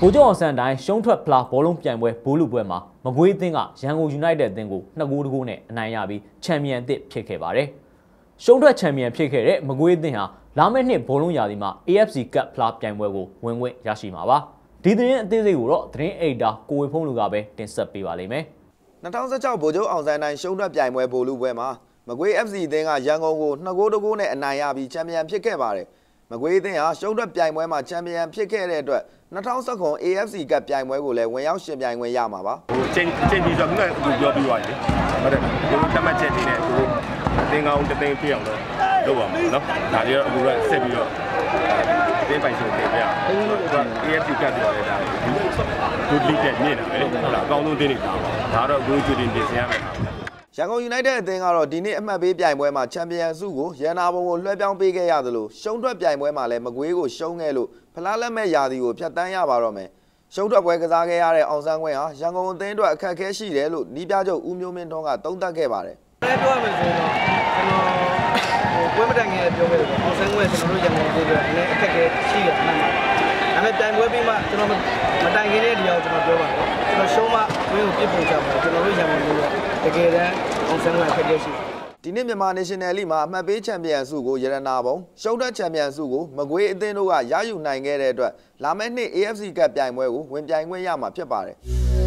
ဗိုလ်ချုပ်အောင်ဆန်းတိုင်းရှုံးထွက်ဖလားဘောလုံးပြိုင်ပွဲဘိုးလူပွဲမှာမကွေးအသင်းကရန်ကုန်ယူနိုက်တက်အသင်းကို2ဂိုးတကိုးနဲ့အနိုင်ရပြီးချန်ပီယံအသစ်ဖြစ်ခဲ့ပါတယ်။ရှုံးထွက်ချန်ပီယံဖြစ်ခဲ့တဲ့မကွေးအသင်းဟာလာမယ့်နှစ်ဘောလုံးရာသီမှာ AFC Cup ဖလားပြိုင်ပွဲကိုဝင်ဝင်ရရှိမှာပါ။ဒီသတင်းအသေးစိတ်ကိုတော့သတင်းအိတ်တာကိုဝေဖုံးလူကပဲတင်ဆက်ပေးပါလိမ့်မယ်။2016ဗိုလ်ချုပ်အောင်ဆန်းတိုင်းရှုံးထွက်ပြိုင်ပွဲဗိုလ်လူပွဲမှာမကွေး FC အသင်းကရန်ကုန်ကို2ဂိုးတကိုးနဲ့အနိုင်ရပြီးချန်ပီယံဖြစ်ခဲ့ပါတယ်။ မကွေးအသင်းဟာရှုံးထွက်ပြိုင်ပွဲမှာချန်ပီယံဖြစ်ခဲ့တဲ့အတွက်2019 AFC ကပြိုင်ပွဲကိုလည်းဝင်ရောက်ရှင်ပြိုင်ခွင့်ရမှာပါဟိုချိန်ချိန်ပြီးဆိုတော့ခုနကသူပြောပြီးသွားပြီဟုတ်တယ်ဒီတမတ်ချက်တွေနဲ့သူအသင်ကောင်းတသိန်းပြအောင်လို့လုပ်ပါမယ်နော်ဒါတွေတော့အခုကဆက်ပြီးတော့အသင်းပိုင်ရှင်တင်ပြအောင်သူက AFC ကတ်ပြောလဲဒါဒုတိယမြင့်တာပဲဟုတ်လားအကောင်းဆုံးတင်းနေတာပါဒါတော့အခုကျွတင်ပြင်ဆင်ရမယ်။ ရန်ကုန် United အသင်းကတော့ဒီနေ့အမှတ်ပေးပြိုင်ပွဲမှာချန်ပီယံဆုကိုရန်နာဘုံကိုလွှဲပြောင်းပေးခဲ့ရသလိုရှုံးထွက်ပြိုင်ပွဲမှာလည်းမကွေးကိုရှုံးခဲ့လို့ဖလားလက်မဲ့ရာသီကိုဖျက်ဆီးရပါတော့မယ်။ရှုံးထွက်ပွဲကစားခဲ့ရတဲ့အောင်ဆန်းခွင့်ဟာရန်ကုန်အသင်းအတွက်အခက်အခဲရှိတယ်လို့နီးပြချုပ်ဦးမျိုးမင်းထွန်းကသုံးသပ်ခဲ့ပါတယ်အဲပြောရမယ်ဆိုရင်တော့ကျွန်တော်ဟိုပွဲမတိုင်ခင်ပြောခဲ့တယ်ပေါ့အောင်ဆန်းခွဲကျွန်တော်တို့ရန်ကုန်ပြည်အတွက်လည်းအခက်အခဲရှိတယ်အမှန်ပါဒါပေမဲ့တိုင်ပွဲပြီးမှကျွန်တော်မတိုင်ခင်တဲ့ဒီအောင်ကျွန်တော်ပြောပါတယ်ကျွန်တော်ရှုံးမှဝင်းကိုပြစ်ပုံချပါတယ်ကျွန်တော်တို့ရန်ကုန်ပြည်ကတကယ်တမ်း အောင်ဆန်းခွဲအခက်အခဲရှိတယ်ဒီနေ့မြန်မာ National League မှာအမှတ်ပေးချန်ပီယံဆုကိုရတနာဘုံရှုံးထွက်ချန်ပီယံဆုကိုမကွေးအသင်းတို့ကရယူနိုင်ခဲ့တဲ့အတွက်လာမယ့်နှစ် AFC ကပြိုင်ပွဲကိုဝင်ပြိုင်ခွင့်ရမှာဖြစ်ပါတယ်။